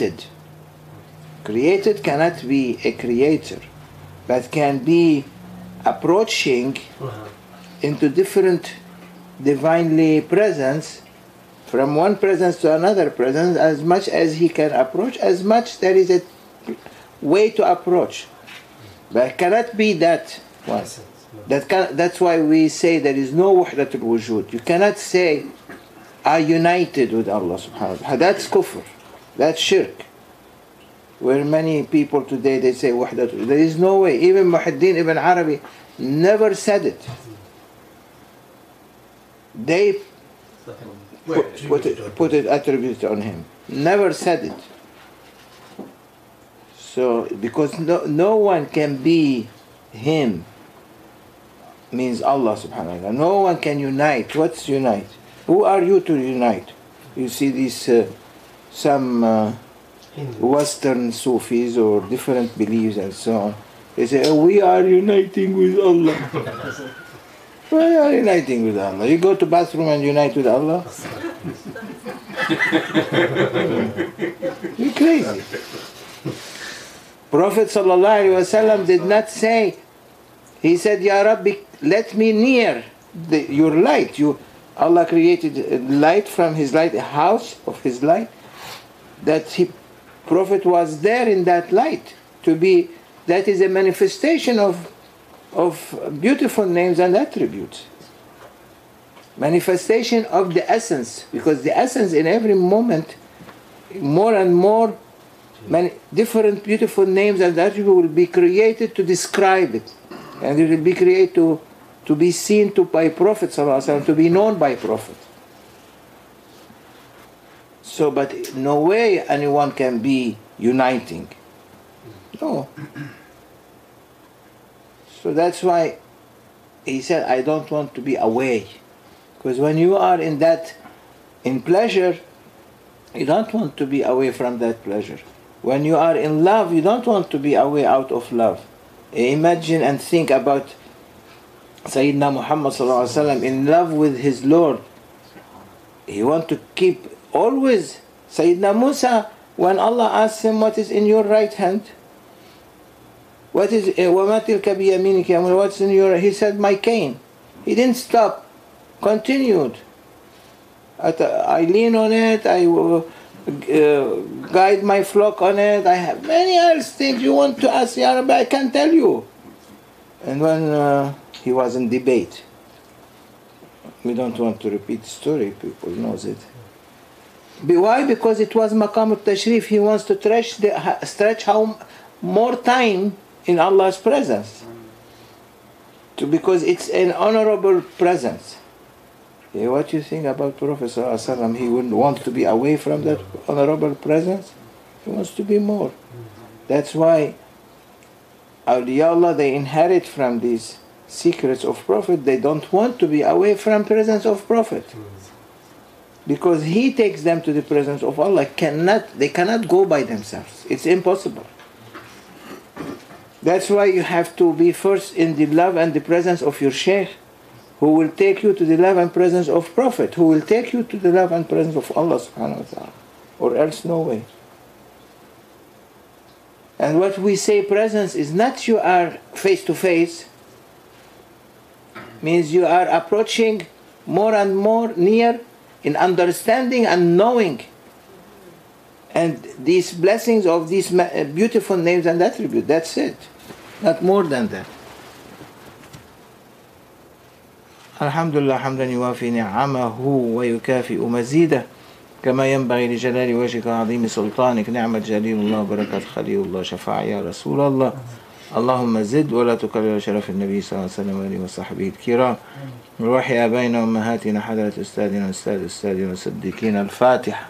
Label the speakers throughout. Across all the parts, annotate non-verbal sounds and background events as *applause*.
Speaker 1: created. Created cannot be a creator, but can be approaching uh-huh. into different divinely presence from one presence to another presence as much as he can approach as much there is a way to approach. But cannot be that one. That can, that's why we say there is no wahdatul wujud. You cannot say are united with Allah subhanahu wa ta'ala. That's kufr that's shirk where many people today they say wahdatul there is no way even Muhyiddin ibn Arabi never said it they put, put, it, put it attribute on him. Never said it. So, because no, no one can be him, means Allah subhanahu wa ta'ala. No one can unite. What's unite? Who are you to unite? You see these, uh, some uh, Western Sufis or different beliefs and so on. They say, oh, we are uniting with Allah. *laughs* Why are you uniting with Allah? You go to bathroom and unite with Allah? You're crazy. Prophet ﷺ did not say, he said, Ya Rabbi, let me near the, your light. You, Allah created light from his light, a house of his light, that he, Prophet was there in that light to be, that is a manifestation of of beautiful names and attributes. Manifestation of the essence, because the essence in every moment, more and more, many different beautiful names and attributes will be created to describe it, and it will be created to, to be seen to by Prophet to be known by Prophet. So, but no way anyone can be uniting. No. So that's why he said, I don't want to be away. Because when you are in that, in pleasure, you don't want to be away from that pleasure. When you are in love, you don't want to be away out of love. Imagine and think about Sayyidina Muhammad in love with his Lord. He want to keep always Sayyidina Musa when Allah asked him what is in your right hand what is وَمَا تِلْكَ بِيَمِينِكَ يَا What's in your He said, my cane. He didn't stop. Continued. I lean on it. I uh, guide my flock on it. I have many else things you want to ask Ya Rabbi, I can't tell you. And when uh, he was in debate, we don't want to repeat the story, people knows it. Why? Because it was maqam al-tashrif. He wants to stretch, the, stretch how more time in Allah's presence. To, because it's an honorable presence. Yeah, what you think about Prophet? He wouldn't want to be away from that honorable presence. He wants to be more. That's why awliyaullah they inherit from these secrets of Prophet. They don't want to be away from presence of Prophet. Because he takes them to the presence of Allah. Cannot they cannot go by themselves. It's impossible. That's why you have to be first in the love and the presence of your Shaykh, who will take you to the love and presence of Prophet, who will take you to the love and presence of Allah subhanahu wa ta'ala. Or else no way. And what we say presence is not you are face to face, means you are approaching more and more near in understanding and knowing and these blessings of these beautiful names and attributes. That's it. Not more than that. الحمد لله حمدا يوافي نعمه ويكافئ مزيده كما ينبغي لجلال وجهك وعظيم سلطانك نعمة جليل الله وبركة خليل الله شفاعة يا رسول الله اللهم زد ولا تكرر شرف النبي صلى الله عليه وسلم وآله وصحبه الكرام. ووحي آبائنا وأمهاتنا حضرة أستاذنا أستاذ أستاذنا الصديقين الفاتحة.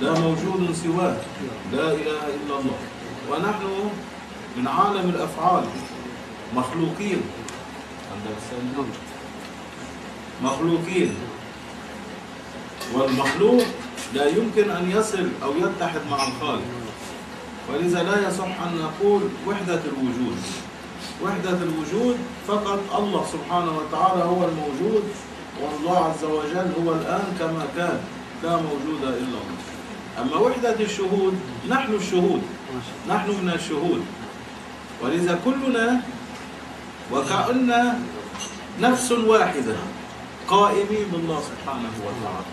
Speaker 2: لا موجود سواه لا إله إلا الله. ونحن من عالم الأفعال. مخلوقين. مخلوقين. والمخلوق لا يمكن أن يصل أو يتحد مع الخالق. ولذا لا يصح أن نقول وحدة الوجود. وحدة الوجود فقط الله سبحانه وتعالى هو الموجود والله عز وجل هو الآن كما كان لا موجود إلا الله. أما وحدة الشهود نحن الشهود نحن من الشهود. ولذا كلنا وكأن نفس واحدة قائمين بالله سبحانه وتعالى.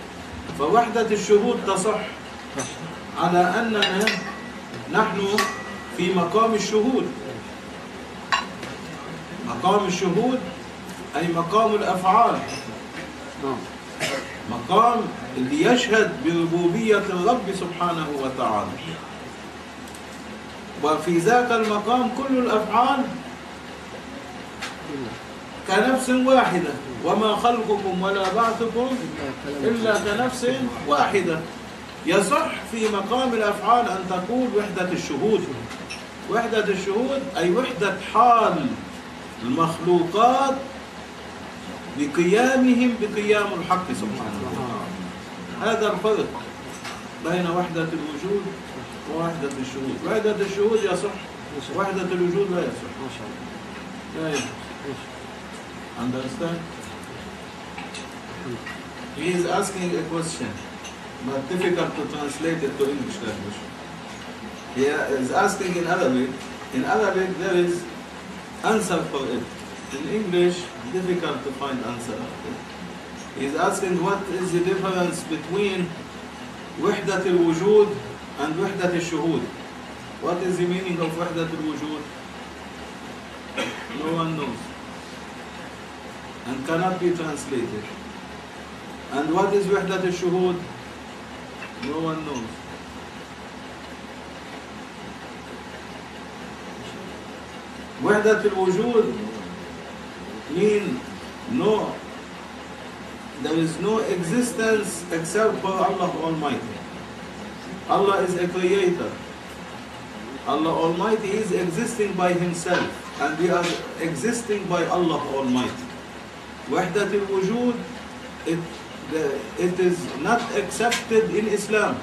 Speaker 2: فوحدة الشهود تصح على أننا نحن في مقام الشهود. مقام الشهود أي مقام الأفعال. مقام اللي يشهد بربوبية الرب سبحانه وتعالى. وفي ذاك المقام كل الأفعال كنفس واحدة. وما خلقكم ولا بعثكم إلا كنفس واحدة. يصح في مقام الأفعال أن تقول وحدة الشهود. وحدة الشهود أي وحدة حال المخلوقات بقيامهم بقيام الحق سبحانه وتعالى. هذا الفرق بين وحدة الوجود ووحدة الشهود. وحدة الشهود يصح وحدة الوجود لا يصح.
Speaker 3: ما شاء الله
Speaker 2: لا يصح Understand? He is asking a question, but difficult to translate it to English language. He is asking in Arabic. In Arabic, there is answer for it. In English, difficult to find answer. He is asking what is the difference between وحدة الوجود and وحدة الشهود. What is the meaning of وحدة الوجود? No one knows and cannot be translated. And what is وحدة الشهود? No one knows. وحدة الوجود mean no there is no existence except for Allah Almighty. Allah is a creator. Allah Almighty is existing by Himself and we are existing by Allah Almighty. وحدة الوجود it, it is not accepted in Islam.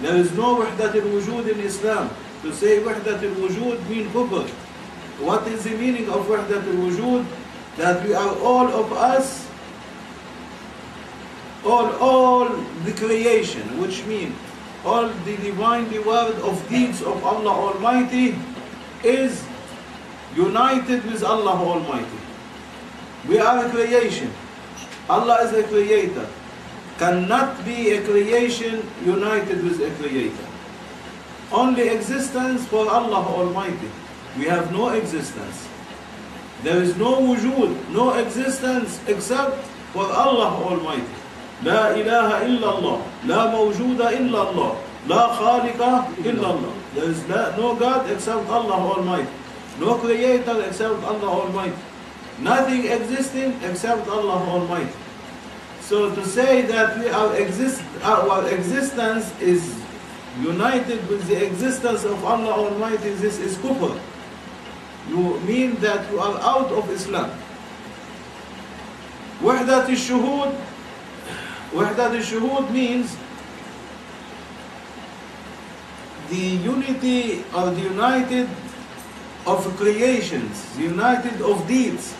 Speaker 2: There is no wahdat al-wujud in Islam. To say wahdat al-wujud means kufr. What is the meaning of wahdat al-wujud? That we are all of us, all, all the creation, which means all the divine word of deeds of Allah Almighty is united with Allah Almighty. We are a creation. Allah is a creator. Cannot be a creation united with a creator. Only existence for Allah Almighty. We have no existence. There is no wujud, no existence except for Allah Almighty. لا إله إلا الله لا موجود إلا الله لا خالق إلا الله There is no God except Allah Almighty. No creator except Allah Almighty. Nothing existing except Allah Almighty. So to say that we are exist, our existence is united with the existence of Allah Almighty, this is kufr. You mean that you are out of Islam. وحدة الشهود وحدة الشهود means the unity or the united of creations, the united of deeds,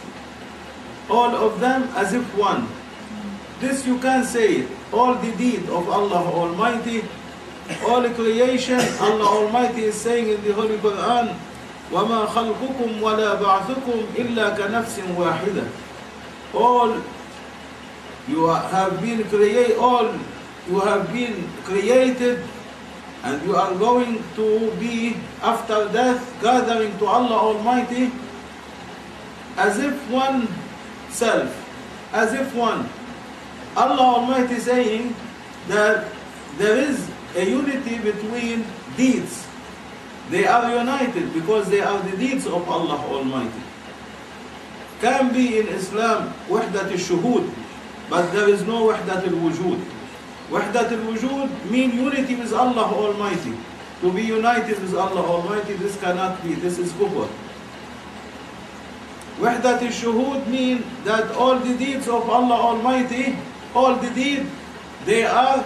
Speaker 2: all of them as if one. This you can say it. All the deed of Allah Almighty, all creation, Allah Almighty is saying in the Holy Quran, وَمَا خَلْقُكُمْ وَلَا بَعْثُكُمْ إِلَّا كَنَفْسٍ وَاحِدَةٍ All you have been created, all you have been created and you are going to be after death gathering to Allah Almighty as if one self as if one. Allah Almighty is saying that there is a unity between deeds. They are united because they are the deeds of Allah Almighty. Can be in Islam wahdat al-shuhud, but there is no wahdat al-wujud. Wahdat al-wujud mean unity with Allah Almighty. To be united with Allah Almighty, this cannot be, this is kufr. Wahdat al-shuhud mean that all the deeds of Allah Almighty, all the deeds, they are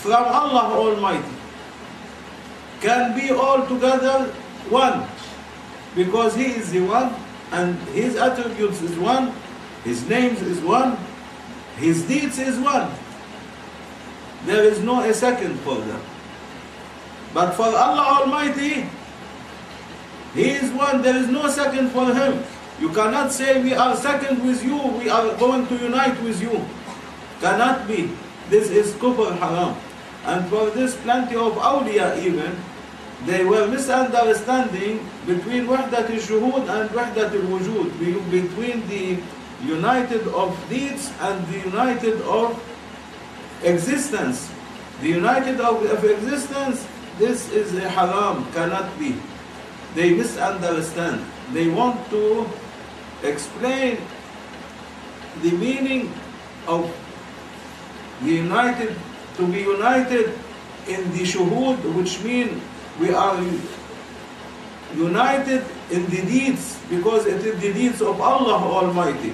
Speaker 2: from Allah Almighty. Can be all together one. Because He is the one and His attributes is one, His names is one, His deeds is one. There is no a second for them. But for Allah Almighty, he is one, there is no second for Him. You cannot say we are second with you, we are going to unite with you. Cannot be. This is kufr haram. And for this plenty of awliya even, they were misunderstanding between wahdat al-shuhud and wahdat al-wujud, between the united of deeds and the united of existence. The united of, of existence, this is a haram, cannot be. They misunderstand. They want to explain the meaning of the united, to be united in the shuhud, which mean we are united in the deeds because it is the deeds of Allah Almighty.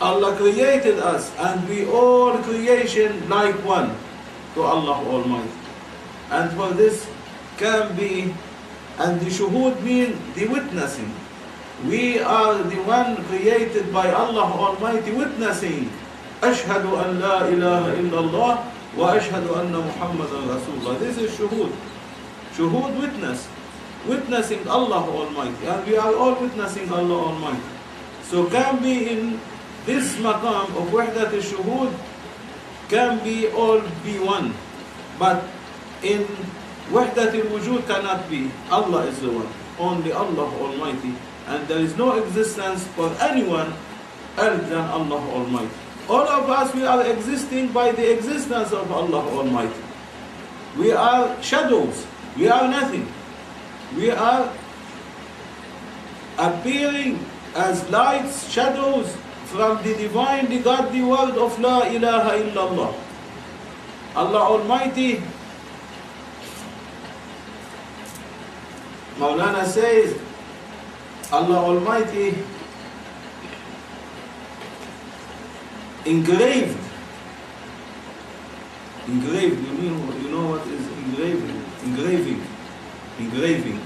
Speaker 2: Allah created us and we all creation like one to Allah Almighty. And for this can be, and the shuhud mean the witnessing. We are the one created by Allah Almighty witnessing. أشهد أن لا إله إلا الله وأشهد أن محمدا رسول الله. This is shuhud. Shuhud witness. Witnessing Allah Almighty. And we are all witnessing Allah Almighty. So can be in this maqam of wahdat al-shuhud can be all be one. But in wahdat al-wujud cannot be. Allah is the one. Only Allah Almighty. And there is no existence for anyone else than Allah Almighty. All of us, we are existing by the existence of Allah Almighty. We are shadows. We are nothing. We are appearing as lights, shadows from the divine, the godly word of La ilaha illallah. Allah Almighty, Maulana says, Allah Almighty engraved. Engraved, you mean you know what is engraving? Engraving. Engraving.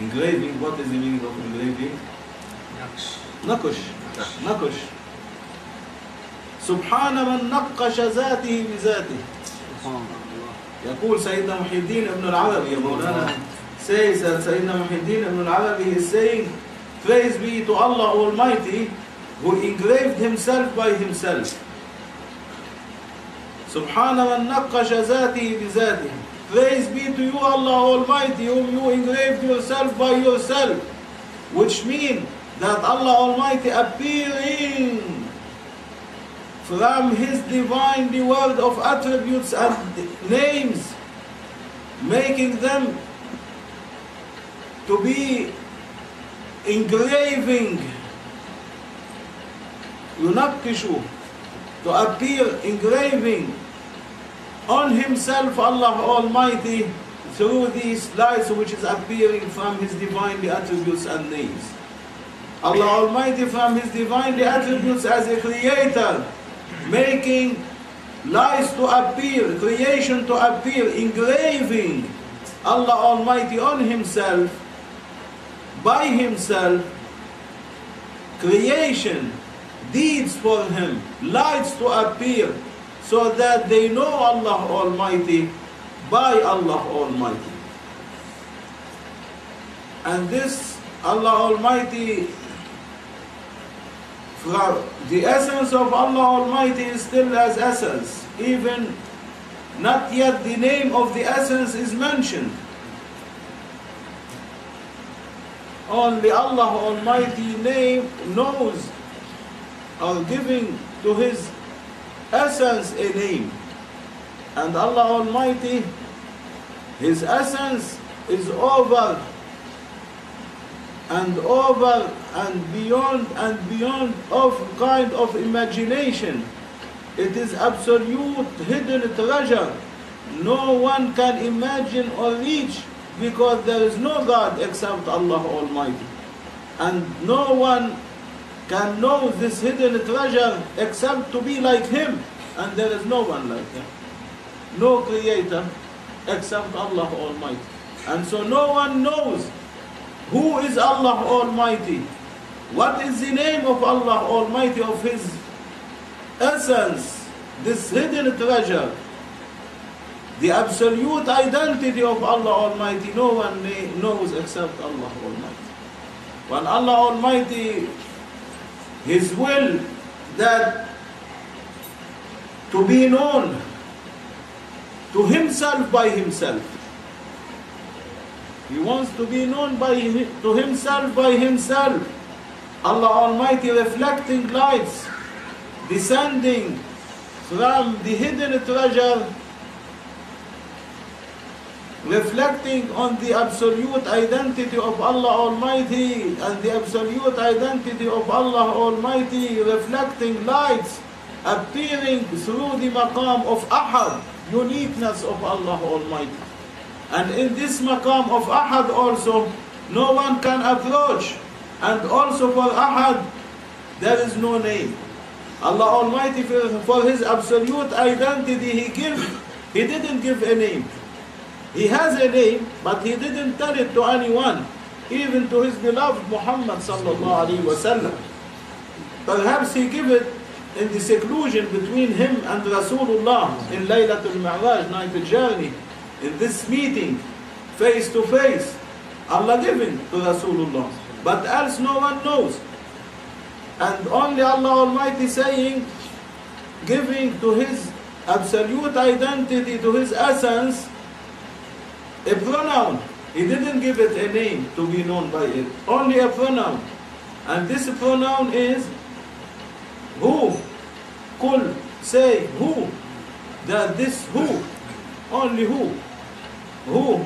Speaker 2: Engraving, what is the meaning of engraving? نقش نقش سبحان من نقش ذاته بذاته يقول سيدنا محي الدين ابن العربي يا مولانا says that سيدنا محي الدين ابن العربي is saying praise be to Allah Almighty who engraved himself by himself سبحان من نقش ذاته بذاته praise be to you Allah Almighty whom you engraved yourself by yourself which mean that Allah Almighty appearing from His divine the word of attributes and names, making them to be engraving, yunakishu, to appear engraving on Himself, Allah Almighty, through these lights which is appearing from His divine attributes and names. Allah Almighty from His divine attributes as a creator, making lights to appear, creation to appear, engraving Allah Almighty on Himself, by Himself, creation, deeds for Him, lights to appear, so that they know Allah Almighty by Allah Almighty. And this Allah Almighty the essence of Allah Almighty is still as essence. Even not yet the name of the essence is mentioned. Only Allah Almighty name knows or giving to His essence a name. And Allah Almighty, His essence is over and over and beyond and beyond of kind of imagination. It is absolute hidden treasure. No one can imagine or reach because there is no God except Allah Almighty. And no one can know this hidden treasure except to be like Him. And there is no one like Him. No creator except Allah Almighty. And so no one knows who is Allah Almighty? What is the name of Allah Almighty of His essence, this hidden treasure, the absolute identity of Allah Almighty, no one knows except Allah Almighty. When Allah Almighty, His will that to be known to Himself by Himself. He wants to be known by to Himself by Himself. Allah Almighty reflecting lights descending from the hidden treasure reflecting on the absolute identity of Allah Almighty and the absolute identity of Allah Almighty reflecting lights appearing through the maqam of Ahad, uniqueness of Allah Almighty. And in this maqam of Ahad also, no one can approach. And also for Ahad, there is no name. Allah Almighty, for, His absolute identity, He give, He didn't give a name. He has a name, but He didn't tell it to anyone, even to His beloved Muhammad sallallahu alaihi wasallam. Perhaps He gave it in the seclusion between Him and Rasulullah in Laylatul Mi'raj, night of journey, in this meeting, face to face. Allah giving to Rasulullah. But else no one knows. And only Allah Almighty saying, giving to His absolute identity, to His essence, a pronoun. He didn't give it a name to be known by it. Only a pronoun. And this pronoun is who. Kul. Say who. That this who. Only who. Who.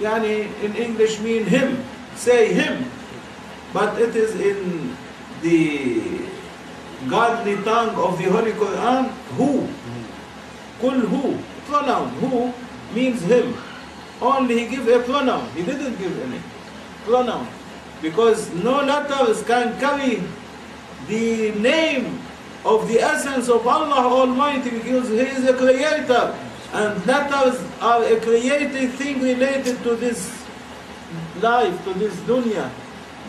Speaker 2: Yani in English mean him. Say him. But it is in the godly tongue of the Holy Quran, who? Kul who? Pronoun. Who means him. Only he give a pronoun. He didn't give any pronoun. Because no letters can carry the name of the essence of Allah Almighty because He is a creator. And letters are a created thing related to this life, to this dunya.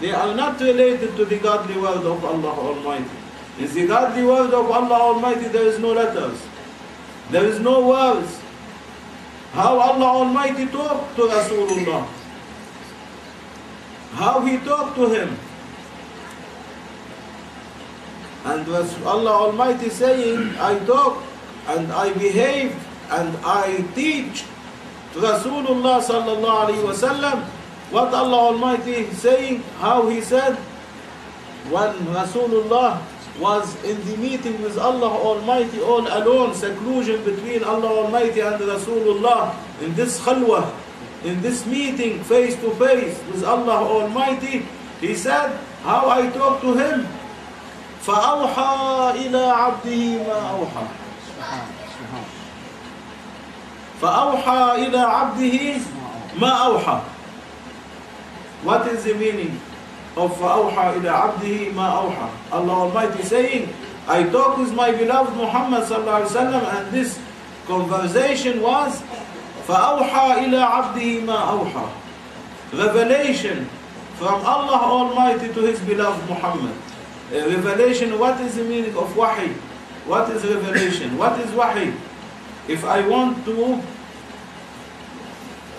Speaker 2: They are not related to the godly word of Allah Almighty. In the godly word of Allah Almighty, there is no letters. There is no words. How Allah Almighty talked to Rasulullah. How he talked to him. And was Allah Almighty saying, I talk and I behave and I teach to Rasulullah sallallahu alayhi wasallam what Allah Almighty saying, how he said when Rasulullah was in the meeting with Allah Almighty all alone, seclusion between Allah Almighty and Rasulullah in this khalwa, in this meeting face to face with Allah Almighty, he said, how I talk to him, فأوحى إلى عبده ما أوحى فأوحى إلى عبده ما أوحى What is the meaning of فأوحى إلى عبده ما أوحى Allah Almighty saying I talk with my beloved Muhammad صلى الله عليه وسلم and this conversation was فأوحى إلى عبده ما أوحى Revelation from Allah Almighty to His beloved Muhammad A revelation, what is the meaning of wahi? What is revelation? What is wahi? If I want to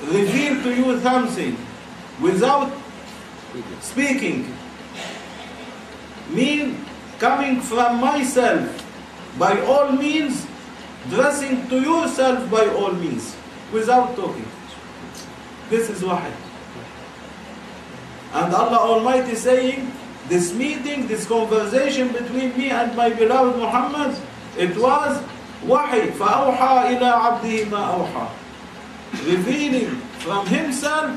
Speaker 2: reveal to you something without speaking, mean coming from myself by all means, dressing to yourself by all means, without talking. This is wahi. And Allah Almighty saying, this meeting, this conversation between me and my beloved Muhammad, it was wahi. فَأَوْحَى إِلَىٰ عَبْدِهِ مَا أَوْحَى Revealing from himself,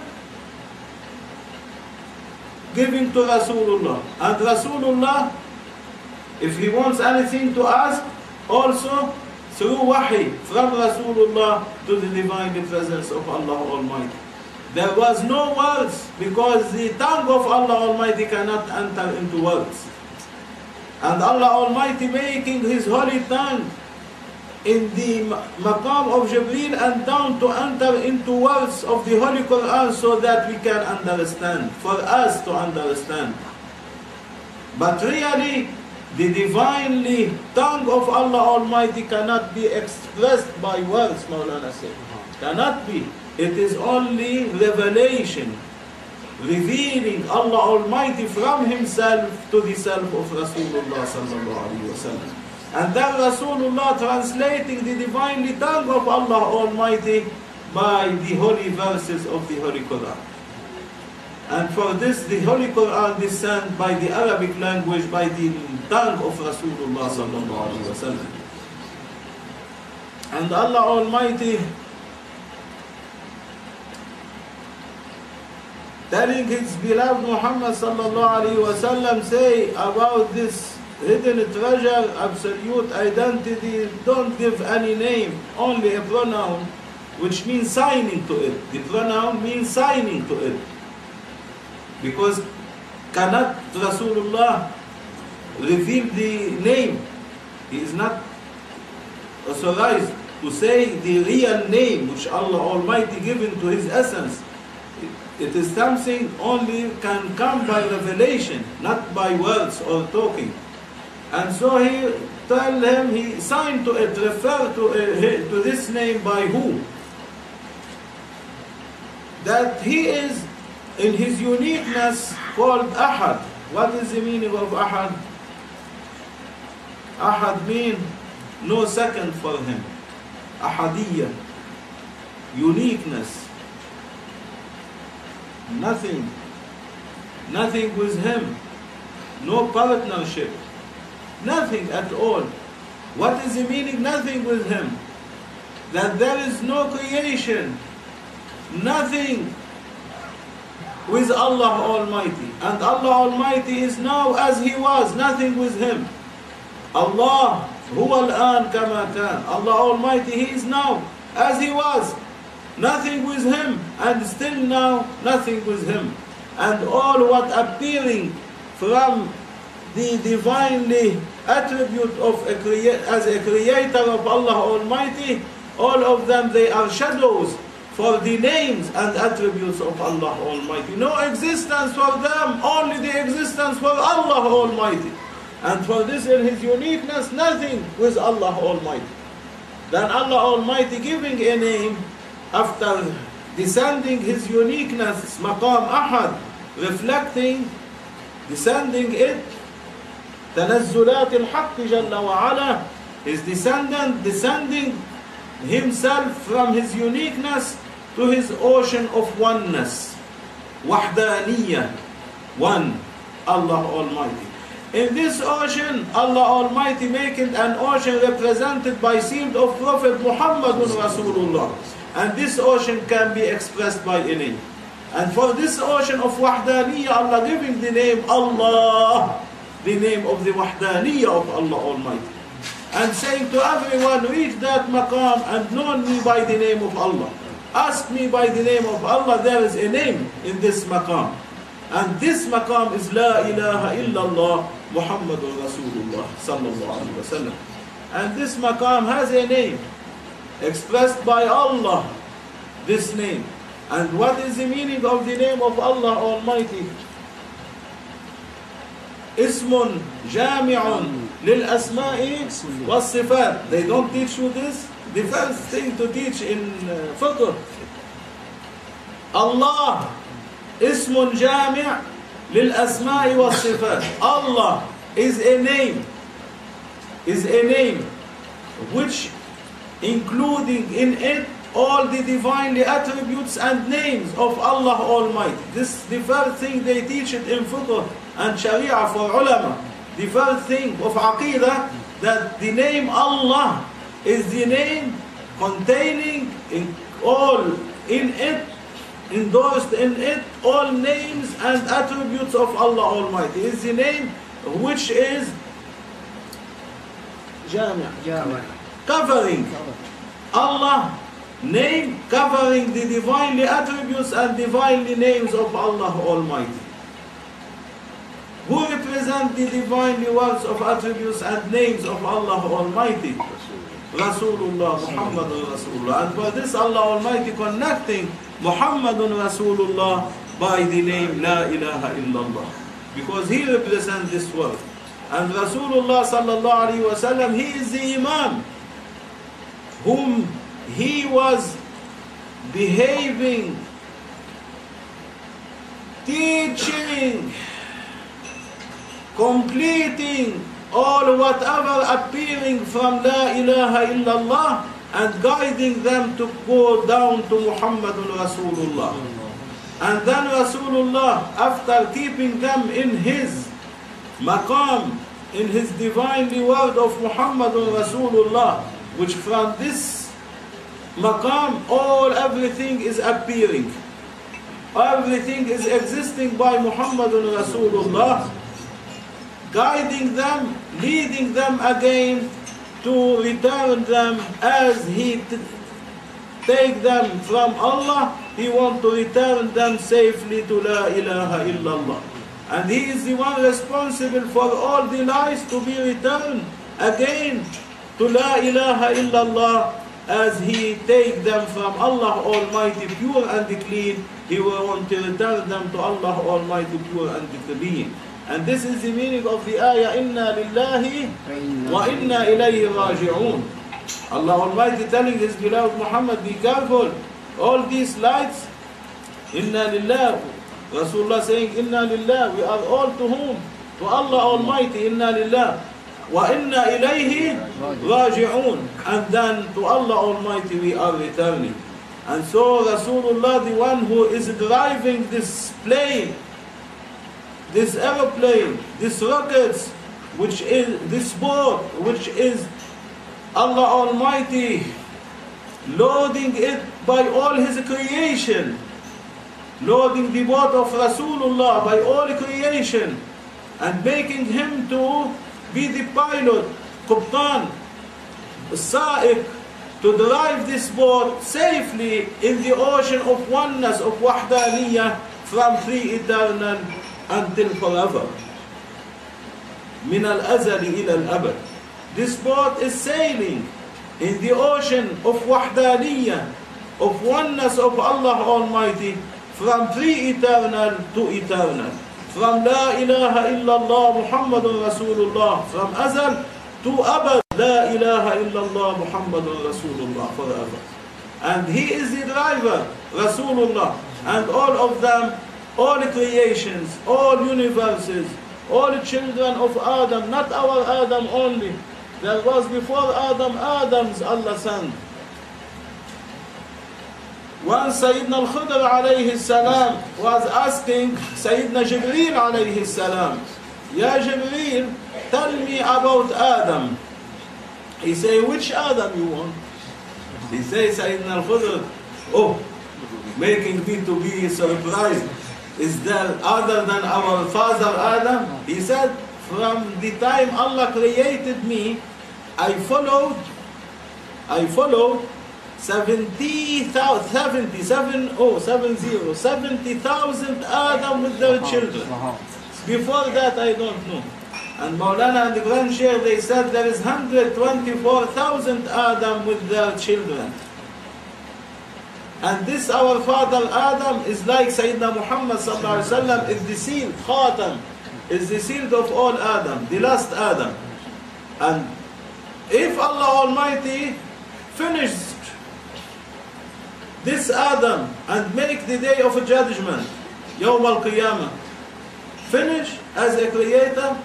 Speaker 2: giving to Rasulullah. And Rasulullah, if he wants anything to ask, also through wahi from Rasulullah to the divine presence of Allah Almighty. There was no words because the tongue of Allah Almighty cannot enter into words. And Allah Almighty making His holy tongue in the maqam of Jibreel and down to enter into words of the Holy Quran so that we can understand, for us to understand. But really, the divinely tongue of Allah Almighty cannot be expressed by words, Maulana said. Cannot be. It is only revelation, revealing Allah Almighty from Himself to the self of Rasulullah sallallahu alaihi wasallam. And then Rasulullah translating the divinely tongue of Allah Almighty by the holy verses of the Holy Quran. And for this, the Holy Quran descend by the Arabic language, by the tongue of Rasulullah. And Allah Almighty telling His beloved Muhammad sallallahu alaihi wasallam say about this hidden treasure, absolute identity, don't give any name, only a pronoun, which means signing to it. The pronoun means signing to it. Because cannot Rasulullah reveal the name. He is not authorized to say the real name which Allah Almighty given to His essence. It is something only can come by revelation, not by words or talking. And so he tell him, he signed to it, refer to, uh, to this name by who? That he is in his uniqueness called Ahad. What is the meaning of Ahad? Ahad means no second for him. Ahadiyya. Uniqueness. Nothing. Nothing with him. No partnership. Nothing at all. What is the meaning? Nothing with him. That there is no creation. Nothing with Allah Almighty. And Allah Almighty is now as He was, nothing with Him. Allah, huwa al-an kama kan. Allah Almighty, He is now as He was, nothing with Him. And still now, nothing with Him. And all what appearing from the divinely attribute of a crea- as a creator of Allah Almighty, all of them they are shadows for the names and attributes of Allah Almighty. No existence for them, only the existence for Allah Almighty. And for this in His uniqueness, nothing with Allah Almighty. Then Allah Almighty giving a name after descending His uniqueness, maqam ahad, reflecting, descending it, تنزلات الحق جل وعلا, His descendant descending himself from his uniqueness to his ocean of oneness. Wahdaniyya, one, Allah Almighty. In this ocean, Allah Almighty making an ocean represented by seed of Prophet Muhammadun Rasulullah. And this ocean can be expressed by a name. And for this ocean of Wahdaniyya, Allah giving the name Allah, the name of the Wahdaniyya of Allah Almighty and saying to everyone, reach that maqam and know me by the name of Allah. Ask me by the name of Allah, there is a name in this maqam. And this maqam is La ilaha illallah Muhammadur Rasulullah sallallahu alaihi wasallam. And this maqam has a name expressed by Allah, this name. And what is the meaning of the name of Allah Almighty? اسم جامع للأسماء والصفات they don't teach you this the first thing to teach in uh, fiqh Allah اسم جامع للأسماء والصفات Allah is a name is a name which including in it all the divine attributes and names of Allah Almighty. This the first thing they teach it in fiqh and sharia for ulama. The first thing of aqidah that the name Allah is the name containing in all in it endorsed in it all names and attributes of Allah Almighty. Is the name which is Jami' covering Allah name covering the divinely attributes and divinely names of Allah Almighty. Who represent the divinely words of attributes and names of Allah Almighty? Rasulullah, Muhammadun Rasulullah. And for this Allah Almighty connecting Muhammadun Rasulullah by the name La ilaha illallah. Because he represents this word. And Rasulullah sallallahu alaihi wasallam, he is the Imam whom he was behaving, teaching, completing all whatever appearing from La ilaha illallah and guiding them to go down to Muhammadun Rasulullah. And then Rasulullah, after keeping them in his maqam, in his divinely word of Muhammadun Rasulullah, which from this maqam all everything is appearing. Everything is existing by Muhammadun Rasulullah, guiding them, leading them again to return them as he take them from Allah, he want to return them safely to La ilaha illallah. And he is the one responsible for all the lives to be returned again to La ilaha illallah as he take them from Allah Almighty pure and clean, he will want to return them to Allah Almighty pure and clean. And this is the meaning of the ayah, Inna lillahi wa inna ilayhi raji'un. Allah Almighty telling His beloved Muhammad, be careful. All these lights, Inna lillah. Rasulullah saying, Inna lillah. We are all to whom? To Allah Almighty, Inna lillah. Inna ilayhi raji'un. And then to Allah Almighty we are returning. And so Rasulullah, the one who is driving this plane, this aeroplane, this rockets, which is this boat, which is Allah Almighty loading it by all His creation, loading the boat of Rasulullah by all creation, and making him to be the pilot, Qubtan, Sa'iq, to drive this boat safely in the ocean of oneness, of Wahdaniyah, from three eternal until forever. من الأزل إلى الأبد. This boat is sailing in the ocean of Wahdaniyah, of oneness of Allah Almighty, from pre-eternal to eternal. From La ilaha illallah Muhammadun Rasulullah, from Azal to Abad, La ilaha illallah Muhammadun Rasulullah forever. And he is the driver, Rasulullah, and all of them, all creations, all universes, all children of Adam, not our Adam only. There was before Adam, Adam's Allah sent. When Sayyidina al-Khudr alayhi salam was asking Sayyidina Jibreel alayhi salam, Ya Jibreel, tell me about Adam. He say, which Adam you want? He say, Sayyidina al-Khudr, oh, making me to be surprised. Is there other than our father Adam? He said, from the time Allah created me, I followed, I followed 70,000, 77, oh, 70, 70,000 Adam with their children. Before that, I don't know. And Maulana and the Grand Sheikh, they said there is 124,000 Adam with their children. And this our father Adam is like Sayyidina Muhammad sallallahu alaihi wasallam is the seal, Khatam, is the seal of all Adam, the last Adam. And if Allah Almighty finished this Adam and make the day of judgment, Yawm al-Qiyamah, finish as a creator,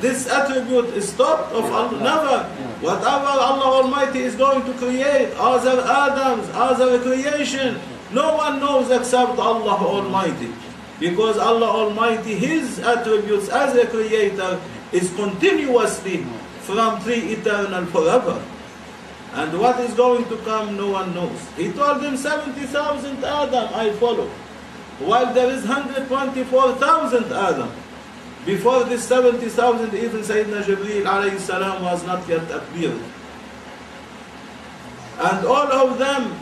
Speaker 2: this attribute is stopped of Allah. Never. Whatever Allah Almighty is going to create, other Adams, other creation, no one knows except Allah Almighty. Because Allah Almighty, His attributes as a creator is continuously from three eternal forever. And what is going to come, no one knows. He told them 70,000 Adam I follow. While there is 124,000 Adam. Before this 70,000, even Sayyidina Jibreel was not yet appeared. And all of them,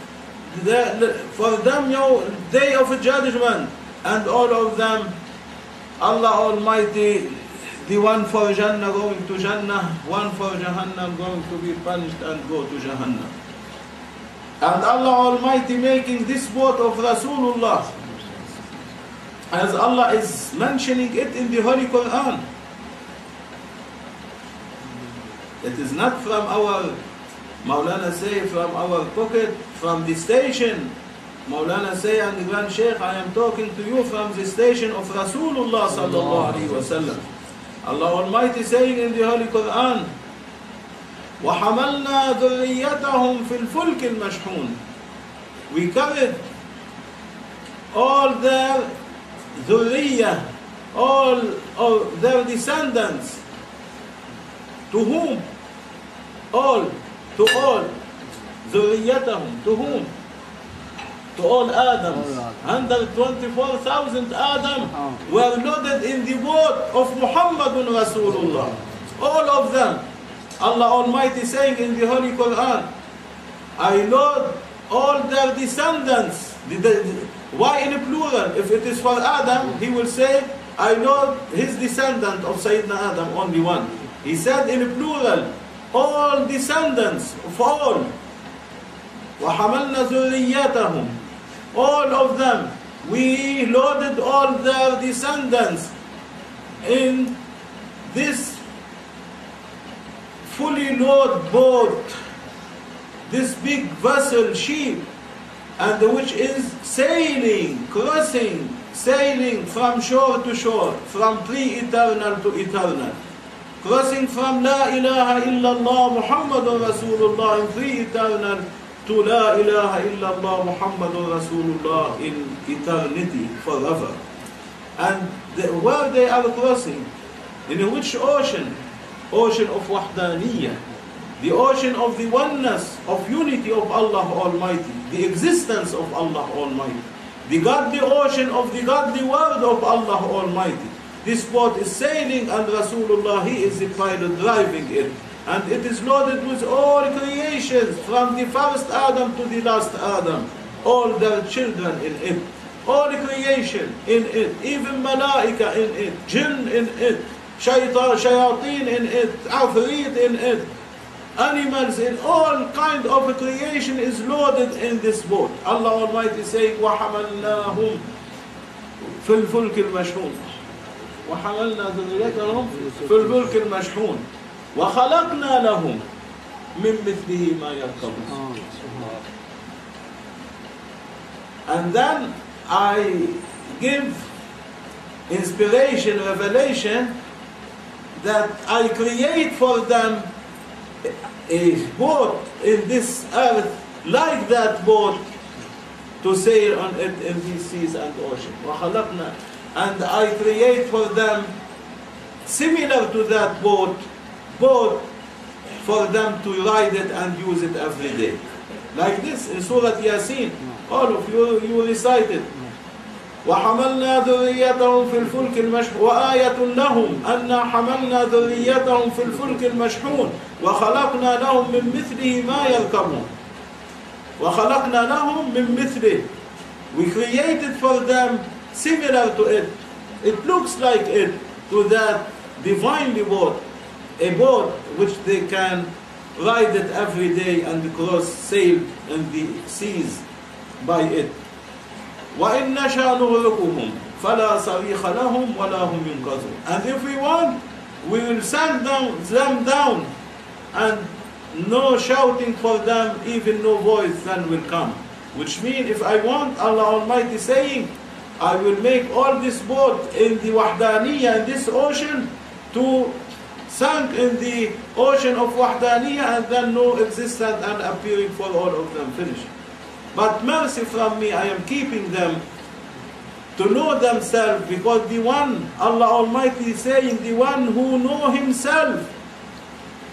Speaker 2: the, for them, your day of judgment, and all of them, Allah Almighty, the one for Jannah going to Jannah, one for Jahannam going to be punished and go to Jahannam. And Allah Almighty making this word of Rasulullah as Allah is mentioning it in the Holy Quran. It is not from our, Maulana say, from our pocket, from the station. Maulana say, and the Grand Sheikh, I am talking to you from the station of Rasulullah sallallahu alaihi wasallam. Allah Almighty saying in the Holy Quran, وحملنا ذريتهم في الفلك المشحون. We carried all their ذرية, all of their descendants. To whom? All, to all. ذريتهم, to whom? To all Adams. 124,000 Adam were loaded in the boat of Muhammadun Rasulullah. All of them. Allah Almighty saying in the Holy Quran, I load all their descendants. The- the- Why in a plural? If it is for Adam, he will say, I load his descendant of Sayyidina Adam, only one. He said in a plural, all descendants of all. وَحَمَلْنَا ذُرِّيَّتَهُمْ all of them. We loaded all their descendants in this fully loaded boat, this big vessel, ship, and which is sailing, crossing, sailing from shore to shore, from pre-eternal to eternal. Crossing from La ilaha illallah Muhammadun Rasulullah in pre-eternal to La ilaha illallah Muhammadun Rasulullah in eternity forever. And the, where they are crossing, in which ocean? Ocean of Wahdaniyah, the ocean of the oneness, of unity of Allah Almighty, the existence of Allah Almighty, the godly ocean of the godly word of Allah Almighty. This boat is sailing and Rasulullah, he is the pilot driving it. And it is loaded with all creations, from the first Adam to the last Adam, all their children in it. All creation in it, even malaika in it, jinn in it, shaitan, shayateen in it, afreet in it, animals in all kind of creation is loaded in this boat. Allah Almighty saying, وَحَمَلْنَاهُمْ فِي الْفُلْكِ الْمَشْحُونِ وحملنا ذريتهم في الفلك المشحون وخلقنا لهم من مثله ما يركبون and then I give inspiration, revelation that I create for them a boat in this earth like that boat to sail on it in these seas and ocean. وَخَلَقْنَا And I create for them similar to that boat, boat for them to ride it and use it every day. Like this in Surah Yasin. All of you, you recite it. وحملنا ذريتهم في الفلك المشحون وآية لهم أنا حملنا ذريتهم في الفلك المشحون وخلقنا لهم من مثله ما يركبون وخلقنا لهم من مثله We created for them similar to it. It looks like it to that divinely boat, a boat which they can ride it every day and cross sail in the seas by it. وإن نشأ نغرقهم فلا صريخ لهم ولا هم ينقذون. And if we want, we will send them, them down and no shouting for them, even no voice then will come. Which means if I want Allah Almighty saying, I will make all this boat in the Wahdaniyah, in this ocean, to sink in the ocean of Wahdaniyah and then no existence and appearing for all of them. Finish. But mercy from me, I am keeping them to know themselves because the one, Allah Almighty is saying, the one who know himself,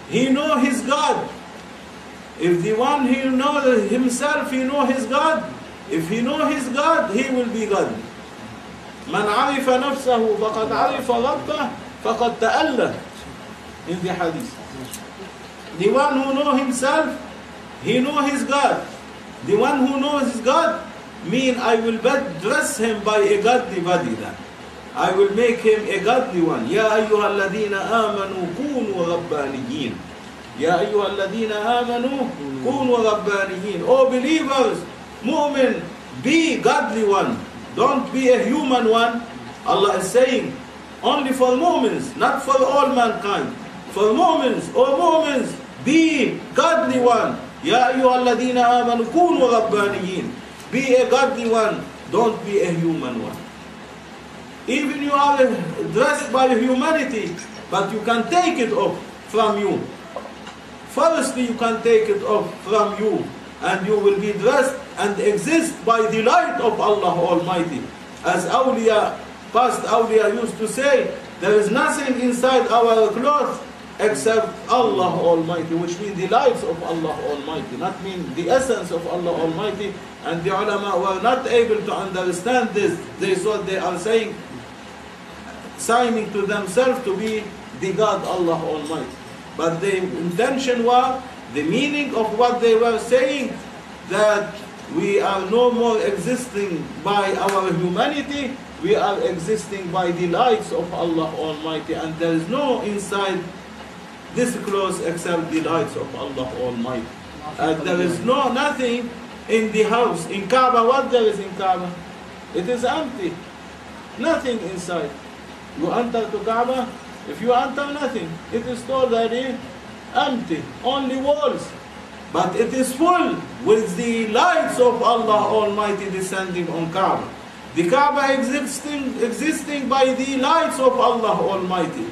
Speaker 2: he know his God. If the one he know himself, he know his God. If he know his God, he will be God. من عرف نفسه فقد عرف ربه فقد تأله in the hadith. The one who know himself, he know his God. The one who knows his God, mean I will dress him by a godly body then. I will make him a godly one. يا أيها الذين آمنوا كونوا ربانيين. يا أيها الذين آمنوا كونوا ربانيين. Oh believers, mu'min, be godly one. Don't be a human one. Allah is saying, only for mu'mins, not for all mankind. for mu'mins, O mu'mins, be godly one. Ya ayyuhalladhina amanu kunu rabbaniyin. Be a godly one. Don't be a human one. Even you are dressed by humanity, but you can take it off from you. Firstly, you can take it off from you, and you will be dressed and exist by the light of Allah Almighty. As awliya, past awliya used to say, there is nothing inside our clothes except Allah Almighty, which means the lights of Allah Almighty, not mean the essence of Allah Almighty. And the ulama were not able to understand this. They thought they are saying, signing to themselves to be the God Allah Almighty. But the intention was, the meaning of what they were saying, that we are no more existing by our humanity, we are existing by the lights of Allah Almighty, and there is no inside this clothes except the lights of Allah Almighty. And there is no nothing in the house. In Kaaba, what there is in Kaaba? It is empty. Nothing inside. You enter to Kaaba, if you enter nothing, it is totally empty. Only walls. But it is full with the lights of Allah Almighty descending on Kaaba. The Kaaba existing, existing by the lights of Allah Almighty.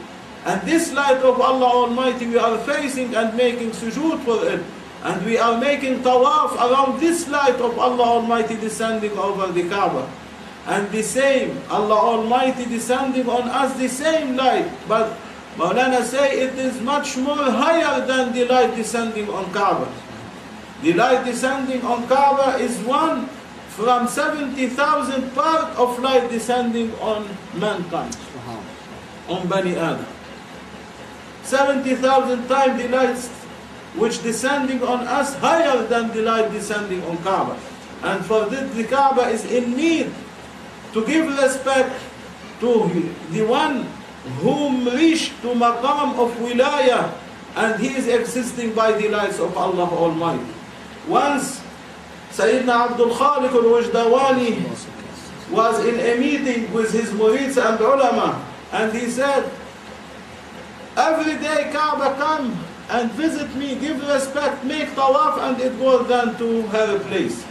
Speaker 2: And this light of Allah Almighty we are facing and making sujood for it. And we are making tawaf around this light of Allah Almighty descending over the Kaaba. And the same, Allah Almighty descending on us the same light. But Maulana say it is much more higher than the light descending on Kaaba. The light descending on Kaaba is one from 70,000 part of light descending on mankind, on Bani Adam. 70,000 times the light which descending on us higher than the light descending on Kaaba. And for this the Kaaba is in need to give respect to the one whom reached to maqam of wilayah and he is existing by the lights of Allah Almighty. Once Sayyidina Abdul Khaliq al-Wajdawani was in a meeting with his murids and ulama and he said, every day Kaaba come and visit me, give respect, make tawaf and it goes down to her place.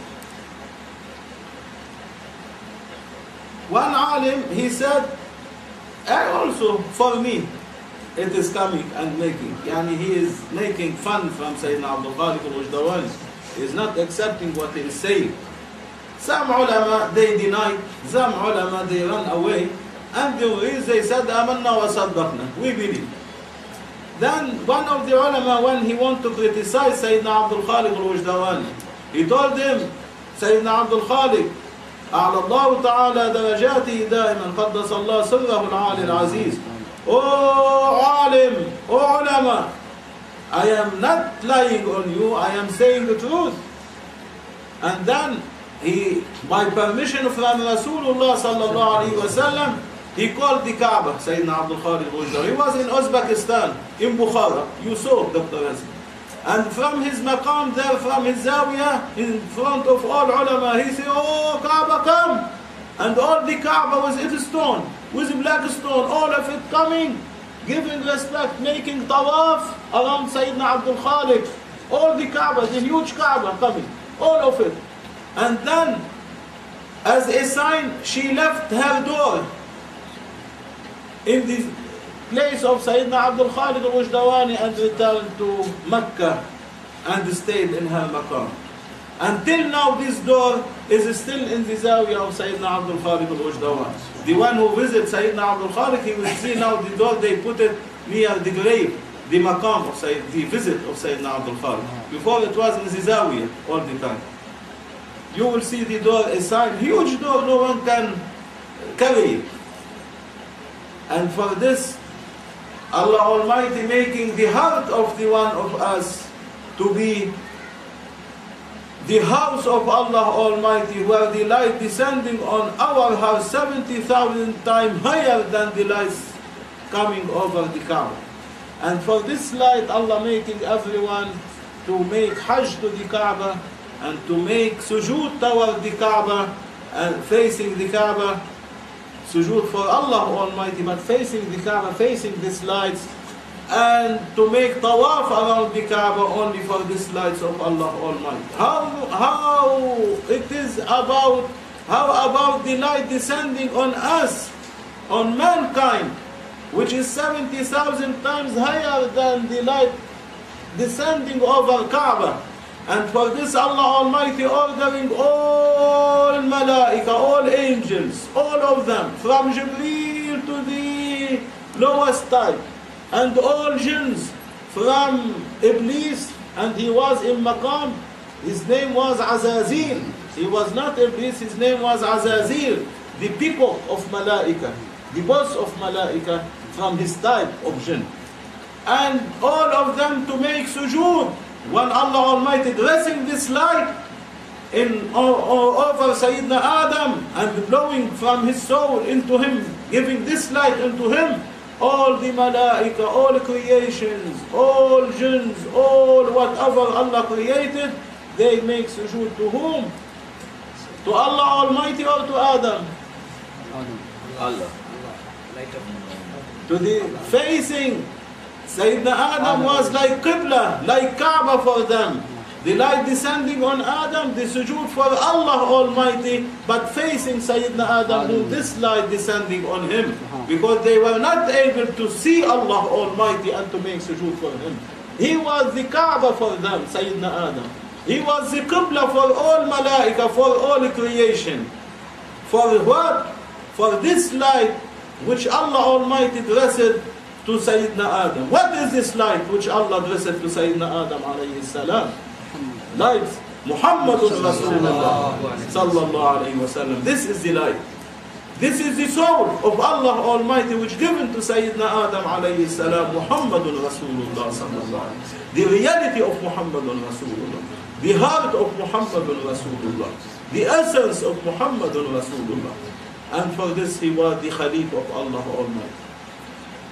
Speaker 2: One alim, he said, and also for me, it is coming and making. Yani he is making fun from Sayyidina Abdul Khaliq al-Wajdawani. He is not accepting what he is saying. Some ulama, they deny, some ulama, they run away, and the reason they said, Amanna wa saddaqna, we believe. Then one of the ulama, when he want to criticize Sayyidina Abdul Khaliq al-Wajdawani, he told him, Sayyidina Abdul Khaliq, أعلى الله تعالى درجاته دائما قدس الله سره العالي العزيز Oh alim, oh ulama, I am not lying on you, I am saying the truth. And then he, by permission from Rasulullah sallallahu alaihi wasallam, he called the Kaaba, Sayyidina Abdul Khaliq Bujdar. He was in Uzbekistan, in Bukhara. You saw Dr. Razim. And from his maqam there, from his zawiyah, in front of all ulama, he said, Oh, Kaaba, come! And all the Kaaba was it stone, with black stone, all of it coming, giving respect, making tawaf around Sayyidina Abdul Khaliq. All the Kaaba, the huge Kaaba coming, all of it. And then, as a sign, she left her door in the place of Sayyidina Abdul Khaliq al-Wajdawani and returned to Mecca and stayed in her maqam. Until now this door is still in the zawiya of Sayyidina Abdul Khaliq al-Wajdawani. The one who visits Sayyidina Abdul Khaliq, he will see now the door, they put it near the grave, the maqam of Sayyid, the visit of Sayyidina Abdul Khaliq. Before it was in the zawiya all the time. You will see the door, a huge door, no one can carry it. And for this, Allah Almighty making the heart of the one of us to be the house of Allah Almighty, where the light descending on our house 70,000 times higher than the lights coming over the Kaaba. And for this light, Allah making everyone to make Hajj to the Kaaba and to make sujood toward the Kaaba and facing the Kaaba sujood for Allah Almighty, but facing the Kaaba, facing these lights, and to make tawaf around the Kaaba only for these lights of Allah Almighty. How, how it is about, how about the light descending on us, on mankind, which is 70,000 times higher than the light descending over Kaaba. And for this Allah Almighty ordering all malaika, all angels, all of them, from Jibreel to the lowest type, and all jinns from Iblis, and he was in Maqam, his name was Azazil. He was not Iblis, his name was Azazil, the peacock of Malaika, the boss of Malaika from his type of jinn. And all of them to make sujood when Allah Almighty dressing this light in over Sayyidina Adam and blowing from his soul into him, giving this light into him, all the malaika, all creations, all jinns, all whatever Allah created, they make sujood to whom? To Allah Almighty or to Adam?
Speaker 3: Allah.
Speaker 2: To the facing. Sayyidina Adam was like Qibla, like Kaaba for them. The light descending on Adam, the sujood for Allah Almighty, but facing Sayyidina Adam, this light descending on him, uh-huh. because they were not able to see Allah Almighty and to make sujood for him. He was the Kaaba for them, Sayyidina Adam. He was the Qibla for all Malaika, for all creation. For what? For this light which Allah Almighty dressed to Sayyidina Adam. What is this light which Allah dressed to Sayyidina Adam alayhi salam? Light. Muhammadun Rasulullah sallallahu alayhi wa sallam. This is the light. This is the soul of Allah Almighty which given to Sayyidina Adam alayhi salam, Muhammadun Rasulullah sallallahu alayhi. The reality of Muhammadun Rasulullah. The heart of Muhammadun Rasulullah. The essence of Muhammadun Rasulullah. And for this he was the Khalif of Allah Almighty.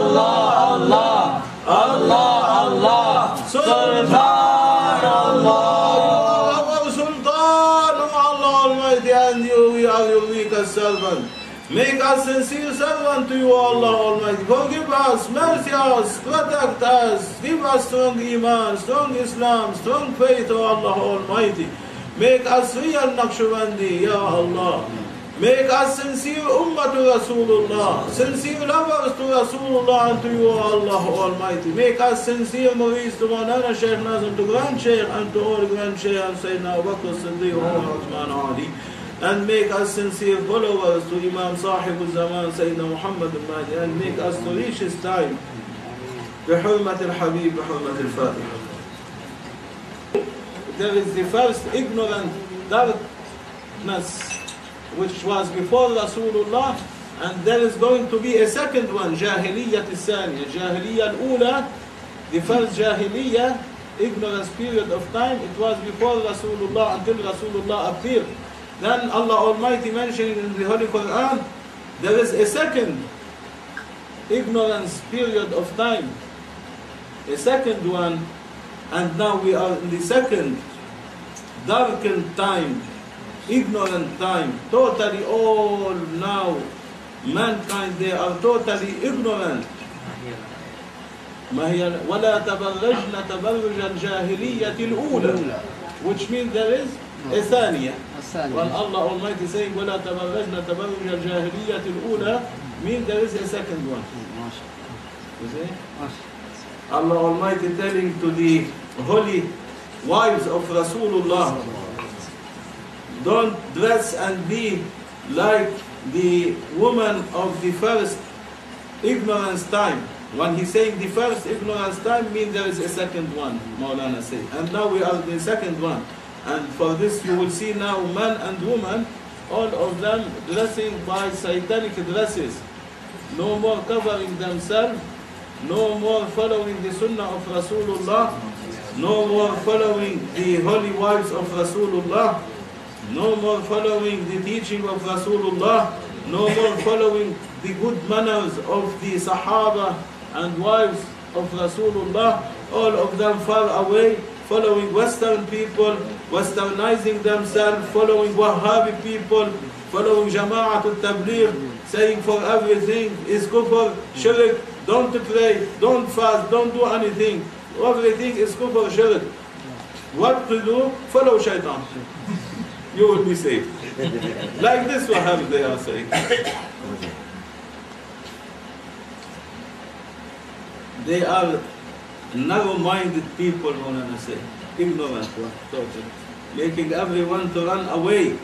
Speaker 2: Allah,
Speaker 3: Allah,
Speaker 2: Allah, Subhanallah, our Sultan, Allah Almighty, and you, we are your weakest servant. Make us sincere servant to you, Allah Almighty. Forgive us, mercy us, protect us, give us strong Iman, strong Islam, strong faith, O Allah Almighty. Make us real Naqshbandi, Ya Allah. Make us sincere ummah to Rasulullah, sincere lovers to Rasulullah and to you, Allah Almighty. Make us sincere murids to Maulana Shaykh Nazim, to Grand Shaykh and to all Grand Shaykh and Sayyidina Abu Bakr Siddiq and Ali. And make us sincere followers to Imam Sahib al-Zaman Sayyidina Muhammad al-Mahdi and make us to reach his time. بحرمة الحبيب بحرمة الفاتحة. There is the first ignorant darkness which was before Rasulullah and there is going to be a second one جاهلية الثانية جاهلية الأولى the first جاهلية ignorance period of time it was before Rasulullah until Rasulullah appeared then Allah Almighty mentioned in the Holy Quran there is a second ignorance period of time a second one and now we are in the second darkened time ignorant time, totally all now, mankind, they are totally ignorant. ما هي ولا تبرجن تبرج الجاهلية الأولى which means there is a ثانية
Speaker 3: الثانية.
Speaker 2: when Allah Almighty saying ولا تبرجن تبرج الجاهلية الأولى means there is a second one
Speaker 3: ما شاء
Speaker 2: you see
Speaker 3: ما شاء
Speaker 2: Allah Almighty telling to the holy wives of Rasulullah don't dress and be like the woman of the first ignorance time. When he's saying the first ignorance time means there is a second one, Maulana said. And now we are the second one. And for this you will see now man and woman, all of them dressing by satanic dresses. no more covering themselves, no more following the sunnah of Rasulullah, no more following the holy wives of Rasulullah, no more following the teaching of Rasulullah, no more following the good manners of the Sahaba and wives of Rasulullah, all of them far away, following Western people, westernizing themselves, following Wahhabi people, following Jama'at al-Tabligh, saying for everything is kufr, shirk, don't pray, don't fast, don't do anything. Everything is kufr, shirk. What to do? Follow shaitan. You will be safe. like this Wahhabi they are saying. They are narrow-minded people, Maulana say. Ignorant, totally. Making everyone to run away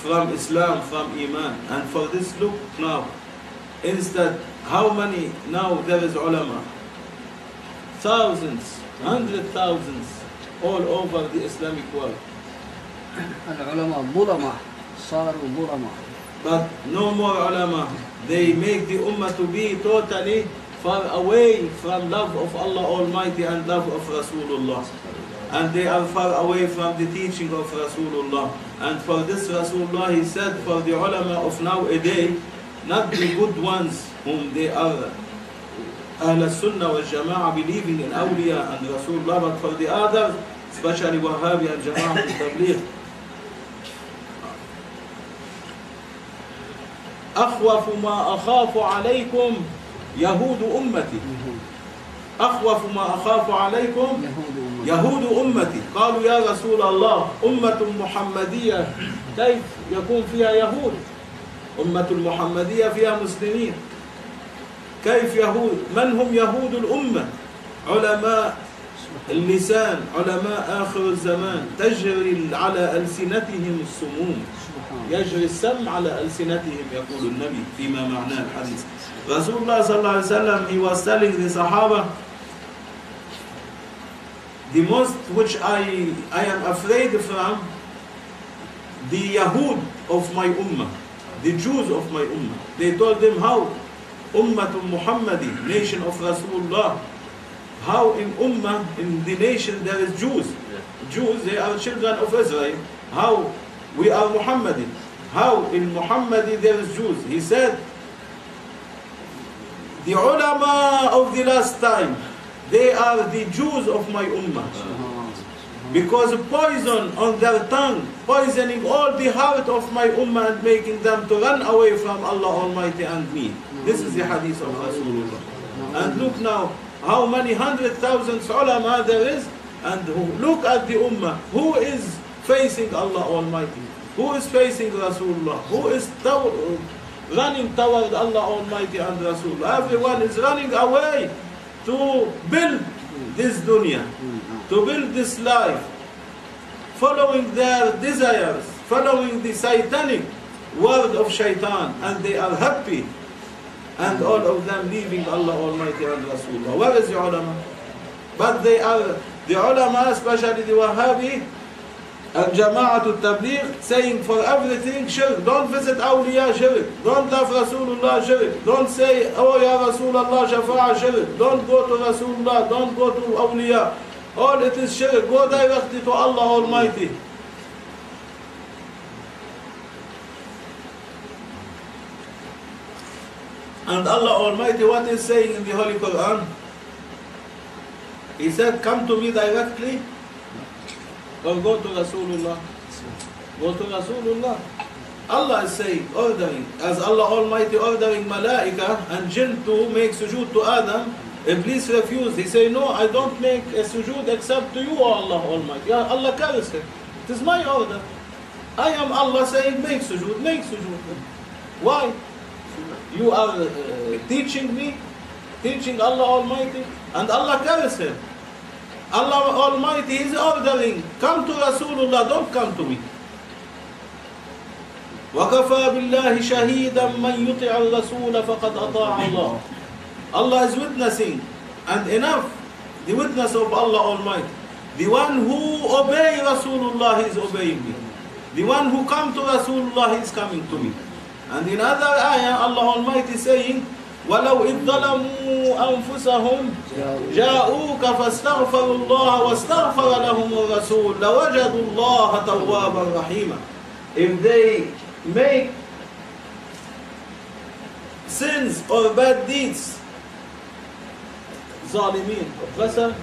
Speaker 2: from Islam, from Iman. And for this, look now. Instead, how many now there is ulama? Thousands, hundred thousands all over the Islamic world.
Speaker 3: العلماء ظلمة صاروا ظلمة
Speaker 2: But no more ulama. They make the ummah to be totally far away from love of Allah Almighty and love of Rasulullah. And they are far away from the teaching of Rasulullah. And for this Rasulullah, he said, for the ulama of nowadays, not the good ones whom they are Ahl Sunnah wal Jama'ah believing in awliya and Rasulullah, but for the others, especially Wahhabi and Jama'ah al Tabligh, أخوف ما أخاف عليكم يهود أمتي. أخوف ما أخاف عليكم
Speaker 3: يهود
Speaker 2: أمتي. قالوا يا رسول الله أمة محمدية كيف يكون فيها يهود؟ أمة المحمدية فيها مسلمين. كيف يهود؟ من هم يهود الأمة؟ علماء اللسان علماء آخر الزمان. تجري على ألسنتهم السموم. يجري السم على ألسنتهم يقول النبي فيما معناه الحديث رسول الله صلى الله عليه وسلم he was telling the Sahaba the most which I, I am afraid from the Yahud of my ummah the Jews of my ummah they told them how Ummah Muhammadi nation of Rasulullah how in ummah in the nation there is Jews Jews they are children of Israel how we are Muhammadi how in Muhammadi there is Jews he said the ulama of the last time they are the Jews of my ummah because poison on their tongue, poisoning all the heart of my ummah and making them to run away from Allah Almighty and me. This is the hadith of Rasulullah. And look now, how many hundred thousands ulama there is, and look at the ummah. Who is facing Allah Almighty? Who is facing Rasulullah? Who is running toward Allah Almighty and Rasulullah? Everyone is running away to build this dunya to build this life, following their desires, following the satanic word of shaitan, and they are happy. And all of them leaving Allah Almighty and Rasulullah. Where is the ulama? But they are, the ulama, especially the Wahhabi, and Jama'at al-Tabligh, saying for everything shirk. Don't visit awliya shirk. Don't love Rasulullah shirk. Don't say, oh ya Rasulullah shafa'a shirk. Don't go to Rasulullah. Don't go to awliya. All it is shirk. Go directly to Allah Almighty. And Allah Almighty, what is saying in the Holy Quran? He said, come to me directly go to Rasulullah. Go to Rasulullah. Allah is saying, ordering, as Allah Almighty ordering Malaika and jinn to make sujood to Adam, Iblis refused. He said, no, I don't make a sujood except to you, Allah Almighty. Allah carries him. It is my order. I am Allah saying, make sujood, make sujood. Why? You are uh, teaching me, teaching Allah Almighty, and Allah carries him. Allah Almighty is ordering, come to Rasulullah, don't come to me. وكفى بالله شهيدا من يطع الرسول فقد أطاع الله Allah is witnessing and enough the witness of Allah Almighty the one who obey Rasulullah is obeying me the one who come to Rasulullah is coming to me And in other ayah, Allah Almighty saying, ولو إذ ظلموا أنفسهم جاءوك فاستغفروا الله واستغفر لهم الرسول لوجدوا الله توابا رحيما If they make sins or bad deeds ظالمين oppressor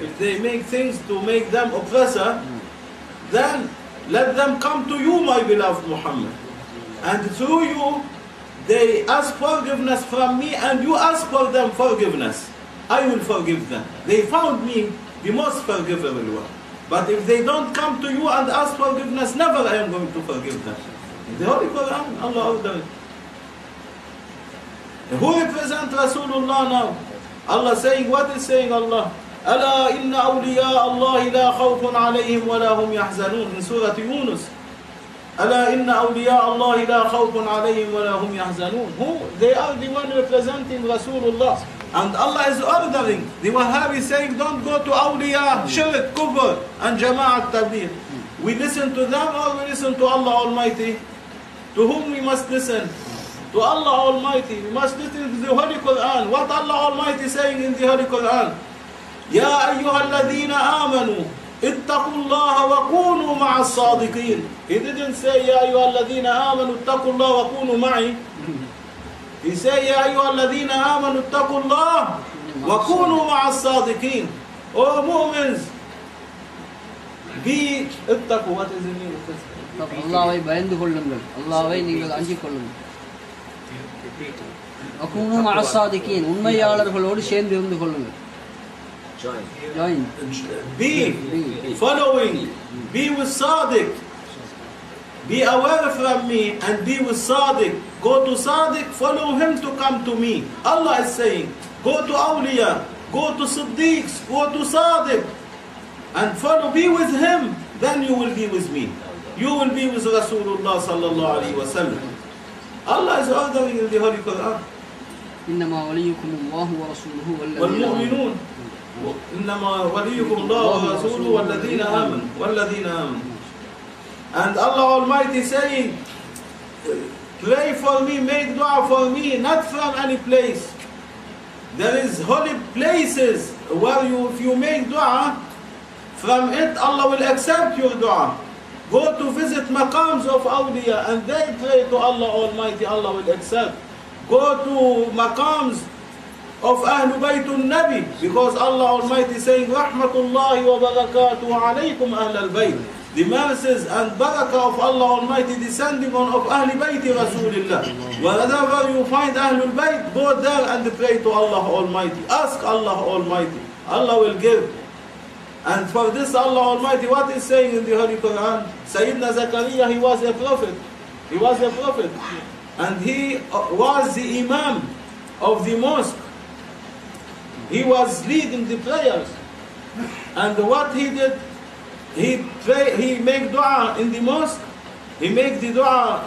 Speaker 2: if they make things to make them oppressor then let them come to you my beloved Muhammad and through you they ask forgiveness from me and you ask for them forgiveness I will forgive them they found me the most forgivable one but if they don't come to you and ask forgiveness never I am going to forgive them in the Holy Quran Allah ordered who represent Rasulullah now? Allah saying, what is saying Allah? ألا إن أولياء الله لا خوف عليهم ولا هم يحزنون in Surah Yunus. ألا إن أولياء الله لا خوف عليهم ولا هم يحزنون. Who? They are the one representing Rasulullah. And Allah is ordering. The Wahhabi saying, don't go to awliya, shirk, kufr, and jama'at tabligh. We listen to them or we listen to Allah Almighty? To whom we must listen? to Allah Almighty. We must listen to the Holy Quran. What Allah Almighty saying in the Holy Quran? يا أيها الذين آمنوا اتقوا الله وكونوا مع الصادقين. He didn't say يا أيها الذين آمنوا اتقوا الله وكونوا معي. He said يا أيها الذين آمنوا اتقوا الله وكونوا مع الصادقين. Oh mu'mins, be اتقوا. What is the meaning of this?
Speaker 3: அல்லாவை பயந்து கொள்ளுங்கள் அல்லாவை நீங்கள் அஞ்சிக் கொள்ளுங்கள் அக்கூனும் அசாதிக்கீன் உண்மையாளர்களோடு சேர்ந்து இருந்து கொள்ளுங்கள்
Speaker 2: be following be with Sadiq, be aware from me and be with Sadiq. go to Sadiq, follow him to come to me Allah is saying go to Awliya, go to Siddiqs, go to Sadiq and follow be with him then you will be with me you will be with Rasulullah sallallahu alaihi wasallam Allah is ordering in the Holy Quran
Speaker 3: إنما وليكم الله ورسوله والذين
Speaker 2: والمؤمنون إنما وليكم الله ورسوله والذين آمنوا والذين آمنوا And Allah Almighty saying, pray for me, make dua for me, not from any place. There is holy places where you, if you make dua, from it Allah will accept your dua. Go to visit maqams of awliya and they pray to Allah Almighty, Allah will accept. Go to maqams of Ahlul Baytun Nabi because Allah Almighty saying Rahmatullahi wa barakatuhu alaykum Ahlul Bayt. The mercies and barakah of Allah Almighty descending on of Ahlul Bayt Rasulullah. Wherever you find Ahlul Bayt, go there and pray to Allah Almighty. Ask Allah Almighty. Allah will give. And for this Allah Almighty, what is saying in the Holy Quran? Sayyidina Zakaria, he was a prophet. He was a prophet. And he was the Imam of the mosque. He was leading the prayers. And what he did, he pray, he make dua in the mosque. He make the dua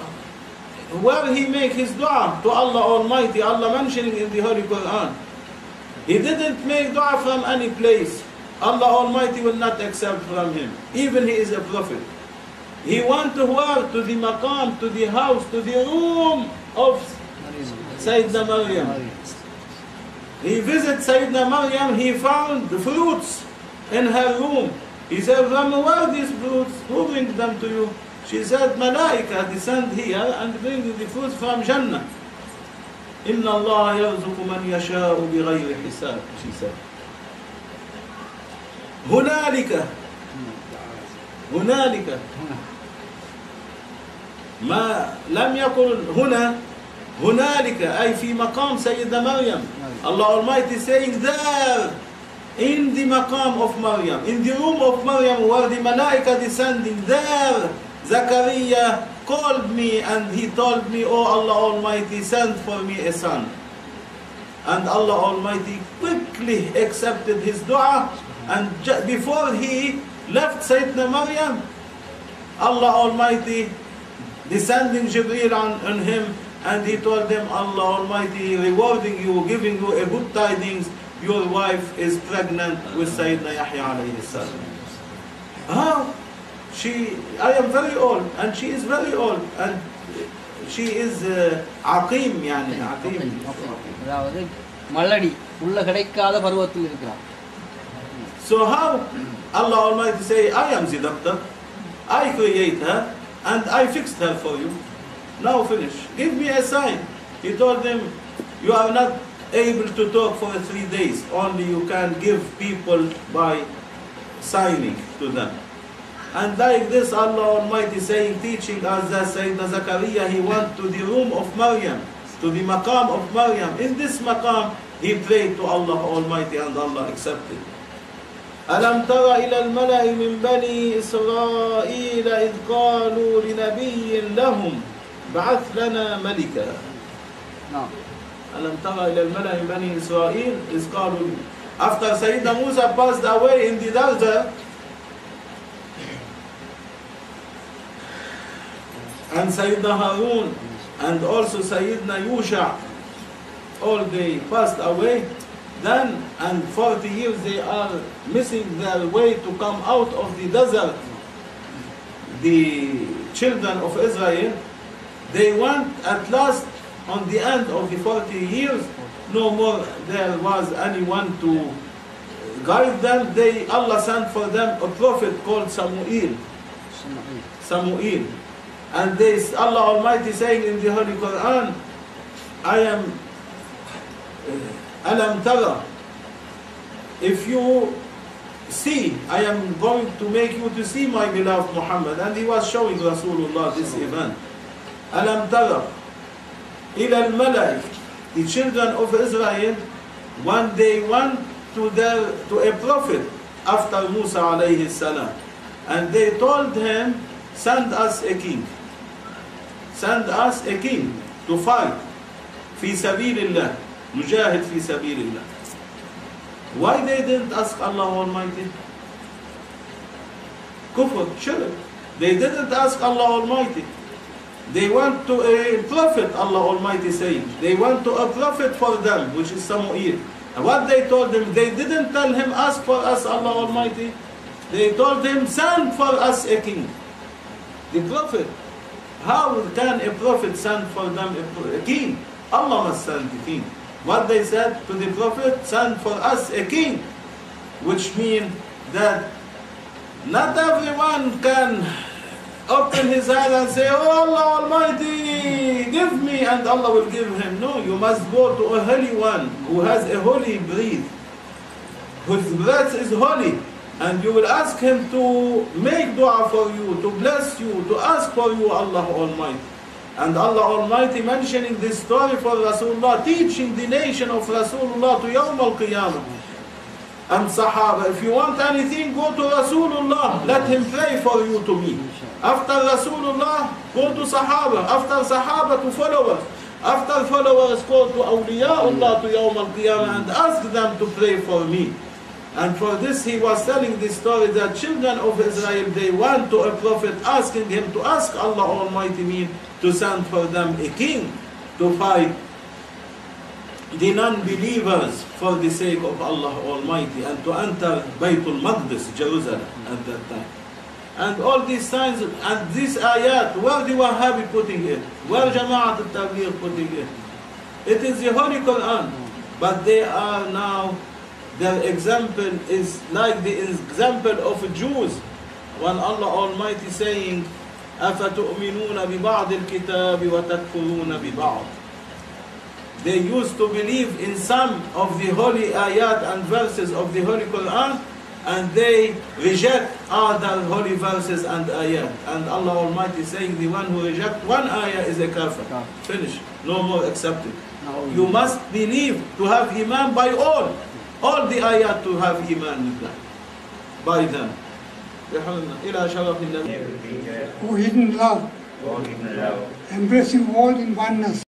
Speaker 2: where he make his dua to Allah Almighty, Allah mentioning in the Holy Quran. He didn't make dua from any place. Allah Almighty will not accept from him. Even he is a prophet. He went to where? To the maqam, to the house, to the room of Sayyidina Maryam. He visited Sayyidina Maryam, he found the fruits in her room. He said, from where these fruits? Who brings them to you? She said, Malaika descend here and bring the fruits from Jannah. إن الله يرزق من يشاء بغير حساب she said. هنالك هنالك ما لم يقل هنا هنالك أي في مقام سيدة مريم Allah Almighty saying there in the maqam of Maryam, in the room of Maryam where the malaika descending there, Zakaria called me and he told me, Oh Allah Almighty, send for me a son. And Allah Almighty quickly accepted his dua and before he left Sayyidina Maryam, Allah Almighty descending Jibreel on, on him and he told them, Allah Almighty rewarding you, giving you a good tidings, your wife is pregnant with Sayyidina Yahya alayhi salam. How? She, I am very old, and she is very old, and she is uh, aqim, yani, aqim.
Speaker 3: அதாவது மலடி உள்ள கிடைக்காத பருவத்தில் இருக்கிறார்
Speaker 2: So how Allah Almighty say, I am the doctor, I create her, and I fixed her for you. Now finish. Give me a sign. He told them, you are not able to talk for three days. Only you can give people by signing to them. And like this, Allah Almighty saying, teaching us that Sayyidina Zakaria, he went to the room of Maryam, to the maqam of Maryam. In this maqam, he prayed to Allah Almighty and Allah accepted. ألم تر إلى الملأ من بني إسرائيل إذ قالوا لنبي لهم بعث لنا ملكا
Speaker 3: ah.
Speaker 2: ألم تر إلى الملأ من بني إسرائيل إذ قالوا After Sayyidina Musa passed away in the desert and Sayyidina Harun and also Sayyidina Yusha all they passed away then and 40 years they are missing their way to come out of the desert the children of Israel they went at last on the end of the 40 years no more there was anyone to guide them. They Allah sent for them a prophet called Samuel. Samuel. And they Allah Almighty saying in the Holy Quran I am uh, Alam tara. If you see I am going to make you to see my beloved Muhammad. And he was showing Rasulullah this event Alam tara ila al the children of Israel when they went to their to a prophet after Musa alayhi salam and they told him send us a king send us a king to fight في سبيل الله نجاهد في سبيل الله why they didn't ask Allah Almighty كفر شرك they didn't ask Allah Almighty they went to a prophet Allah Almighty saying they went to a prophet for them which is Samuel what they told him they didn't tell him ask for us Allah Almighty. They told him send for us a king. The prophet how can a prophet send for them a king? Allah must send the king. What they said to the prophet send for us a king which means that not everyone can open his eyes and say, Oh Allah Almighty, give me, and Allah will give him. No, you must go to a holy one who has a holy breath, whose breath is holy, and you will ask him to make dua for you, to bless you, to ask for you, Allah Almighty. And Allah Almighty mentioning this story for Rasulullah, teaching the nation of Rasulullah to Yawm al-Qiyamah. And Sahaba, if you want anything, go to Rasulullah. Let him pray for you to me. After Rasulullah, go to Sahaba. After Sahaba, to followers. After followers, go to Awliyaullah to Yawm al-Qiyamah and ask them to pray for me. And for this, he was telling the story that children of Israel, they went to a prophet asking him to ask Allah Almighty mean to send for them a king to fight the non-believers for the sake of Allah Almighty and to enter Baytul Maqdis, Jerusalem at that time. And all these signs and these ayat, where the Wahhabi putting it? Where Jama'at al-Tabligh putting it? It is the Holy Quran. But they are now, their example is like the example of Jews. When Allah Almighty saying, أَفَتُؤْمِنُونَ بِبَعْضِ الْكِتَابِ وَتَكْفُرُونَ بِبَعْضِ they used to believe in some of the holy ayat and verses of the Holy Quran and they reject other holy verses and ayat. And Allah Almighty saying the one who rejects one ayah is a kafir. Finish. No more accepted. You must believe to have iman by all. All the ayat to have iman with them. By them. إلى شرف النبي
Speaker 4: O hidden love, embracing all in oneness.